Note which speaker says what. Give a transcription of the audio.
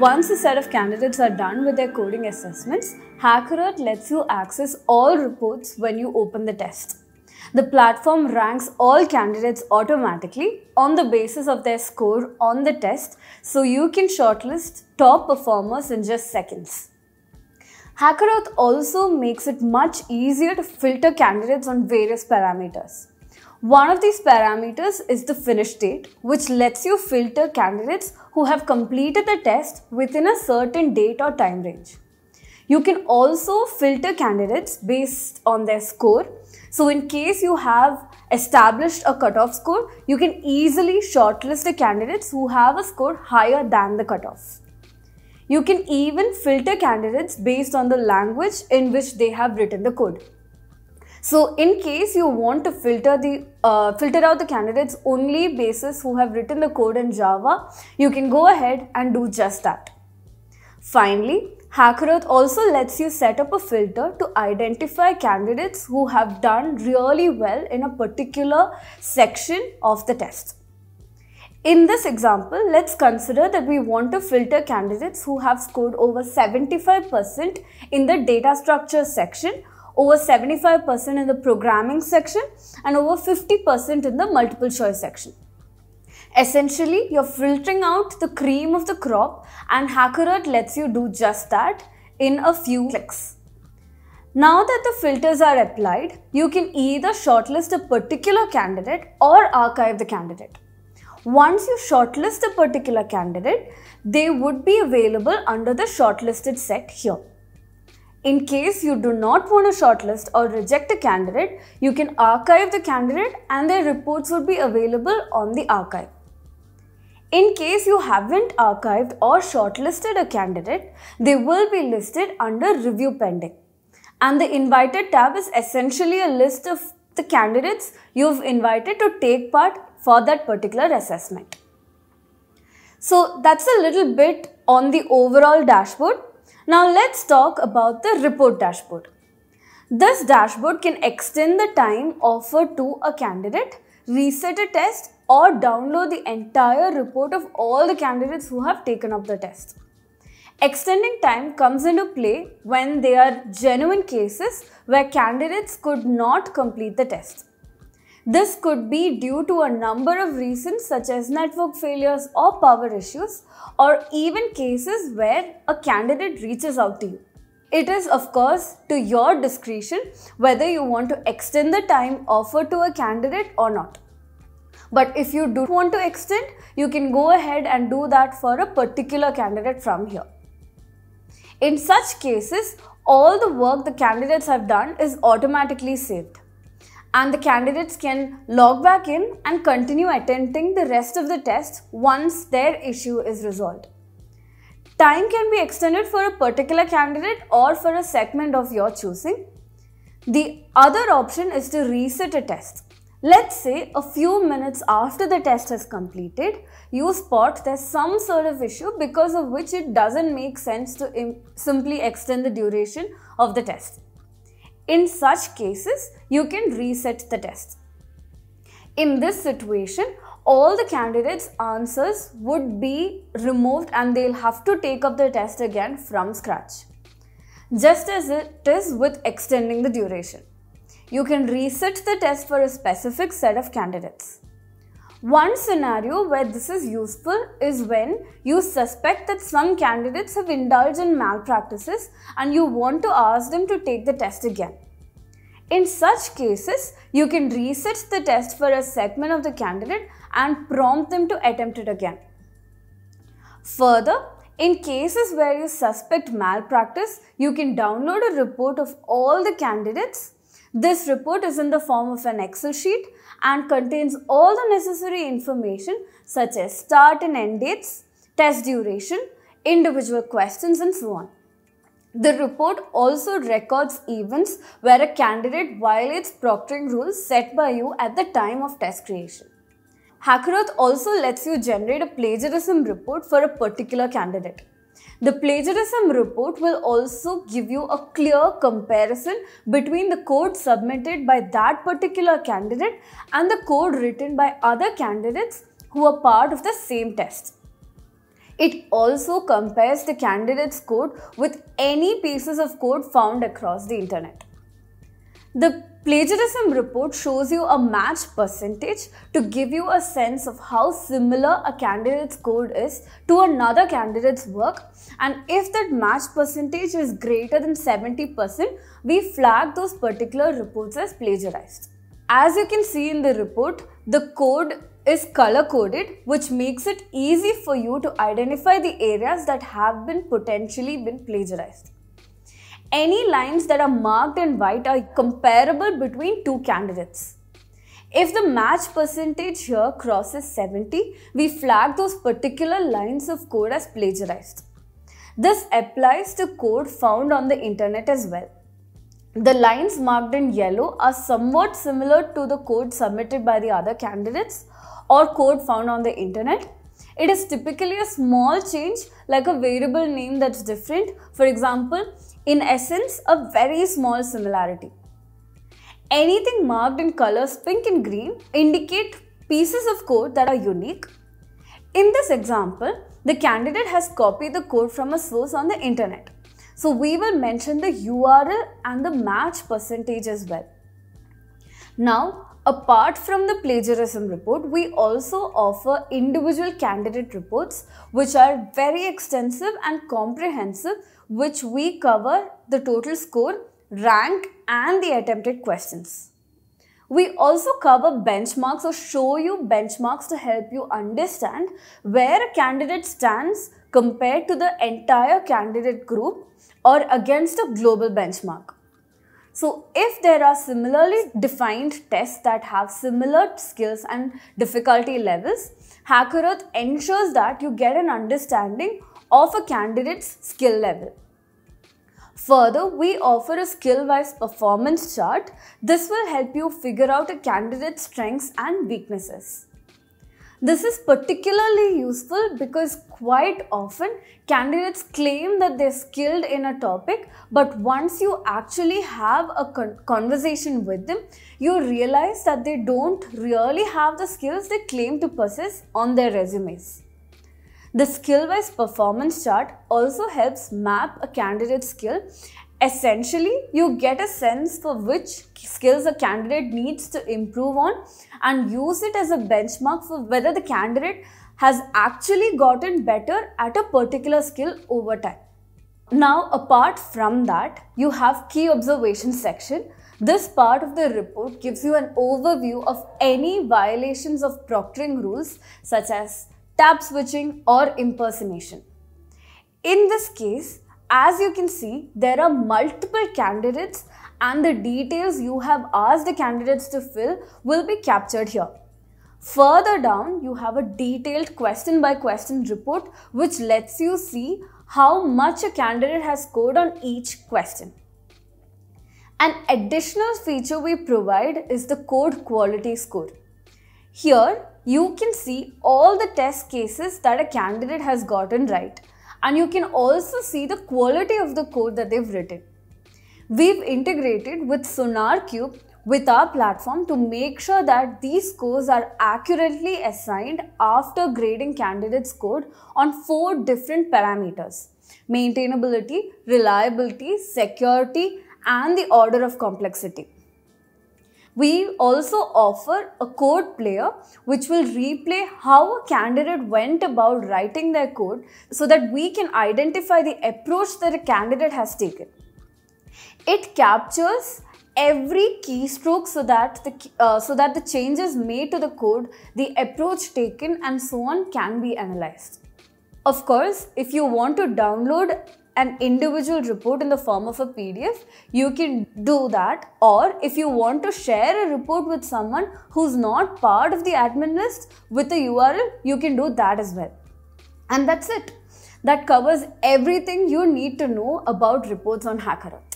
Speaker 1: Once a set of candidates are done with their coding assessments, HackerEarth lets you access all reports when you open the test. The platform ranks all candidates automatically on the basis of their score on the test so you can shortlist top performers in just seconds. HackerEarth also makes it much easier to filter candidates on various parameters. One of these parameters is the finish date, which lets you filter candidates who have completed the test within a certain date or time range. You can also filter candidates based on their score. So, in case you have established a cutoff score, you can easily shortlist the candidates who have a score higher than the cutoff. You can even filter candidates based on the language in which they have written the code. So in case you want to filter the uh, filter out the candidates only basis who have written the code in Java, you can go ahead and do just that. Finally, HackerEarth also lets you set up a filter to identify candidates who have done really well in a particular section of the test. In this example, let's consider that we want to filter candidates who have scored over 75% in the data structure section over 75% in the programming section and over 50% in the multiple choice section. Essentially, you're filtering out the cream of the crop and HackerEarth lets you do just that in a few clicks. Now that the filters are applied, you can either shortlist a particular candidate or archive the candidate. Once you shortlist a particular candidate, they would be available under the shortlisted set here. In case you do not want to shortlist or reject a candidate, you can archive the candidate and their reports would be available on the archive. In case you haven't archived or shortlisted a candidate, they will be listed under review pending. And the invited tab is essentially a list of the candidates you've invited to take part for that particular assessment. So that's a little bit on the overall dashboard. Now let's talk about the report dashboard. This dashboard can extend the time offered to a candidate, reset a test or download the entire report of all the candidates who have taken up the test. Extending time comes into play when there are genuine cases where candidates could not complete the test. This could be due to a number of reasons such as network failures or power issues or even cases where a candidate reaches out to you. It is of course to your discretion whether you want to extend the time offered to a candidate or not. But if you do want to extend, you can go ahead and do that for a particular candidate from here. In such cases, all the work the candidates have done is automatically saved and the candidates can log back in and continue attempting the rest of the test once their issue is resolved. Time can be extended for a particular candidate or for a segment of your choosing. The other option is to reset a test. Let's say a few minutes after the test is completed, you spot there's some sort of issue because of which it doesn't make sense to simply extend the duration of the test. In such cases, you can reset the test. In this situation, all the candidates' answers would be removed and they'll have to take up the test again from scratch. Just as it is with extending the duration. You can reset the test for a specific set of candidates. One scenario where this is useful is when you suspect that some candidates have indulged in malpractices and you want to ask them to take the test again. In such cases, you can reset the test for a segment of the candidate and prompt them to attempt it again. Further, in cases where you suspect malpractice, you can download a report of all the candidates. This report is in the form of an Excel sheet and contains all the necessary information such as start and end dates, test duration, individual questions and so on. The report also records events where a candidate violates proctoring rules set by you at the time of test creation. HackerEarth also lets you generate a plagiarism report for a particular candidate. The plagiarism report will also give you a clear comparison between the code submitted by that particular candidate and the code written by other candidates who are part of the same test. It also compares the candidate's code with any pieces of code found across the internet. The plagiarism report shows you a match percentage to give you a sense of how similar a candidate's code is to another candidate's work and if that match percentage is greater than 70%, we flag those particular reports as plagiarized. As you can see in the report, the code is color coded which makes it easy for you to identify the areas that have been potentially been plagiarized. Any lines that are marked in white are comparable between two candidates. If the match percentage here crosses 70, we flag those particular lines of code as plagiarized. This applies to code found on the internet as well. The lines marked in yellow are somewhat similar to the code submitted by the other candidates or code found on the internet. It is typically a small change like a variable name that's different. For example, in essence, a very small similarity. Anything marked in colors pink and green indicate pieces of code that are unique. In this example, the candidate has copied the code from a source on the internet. So we will mention the URL and the match percentage as well. Now, apart from the plagiarism report, we also offer individual candidate reports which are very extensive and comprehensive which we cover the total score, rank and the attempted questions. We also cover benchmarks or show you benchmarks to help you understand where a candidate stands compared to the entire candidate group or against a global benchmark. So if there are similarly defined tests that have similar skills and difficulty levels, HackerEarth ensures that you get an understanding of a candidate's skill level. Further, we offer a skill-wise performance chart. This will help you figure out a candidate's strengths and weaknesses. This is particularly useful because quite often candidates claim that they're skilled in a topic, but once you actually have a con conversation with them, you realize that they don't really have the skills they claim to possess on their resumes. The skill-wise performance chart also helps map a candidate's skill Essentially, you get a sense for which skills a candidate needs to improve on and use it as a benchmark for whether the candidate has actually gotten better at a particular skill over time. Now, apart from that, you have key observation section. This part of the report gives you an overview of any violations of proctoring rules such as tab switching or impersonation. In this case, as you can see, there are multiple candidates and the details you have asked the candidates to fill will be captured here. Further down, you have a detailed question by question report which lets you see how much a candidate has scored on each question. An additional feature we provide is the code quality score. Here, you can see all the test cases that a candidate has gotten right and you can also see the quality of the code that they've written. We've integrated with SonarQube with our platform to make sure that these scores are accurately assigned after grading candidates' code on four different parameters maintainability, reliability, security, and the order of complexity. We also offer a code player which will replay how a candidate went about writing their code so that we can identify the approach that a candidate has taken. It captures every keystroke so that the uh, so that the changes made to the code, the approach taken and so on can be analyzed. Of course, if you want to download an individual report in the form of a PDF, you can do that. Or if you want to share a report with someone who's not part of the admin list with a URL, you can do that as well. And that's it. That covers everything you need to know about reports on HackerEarth.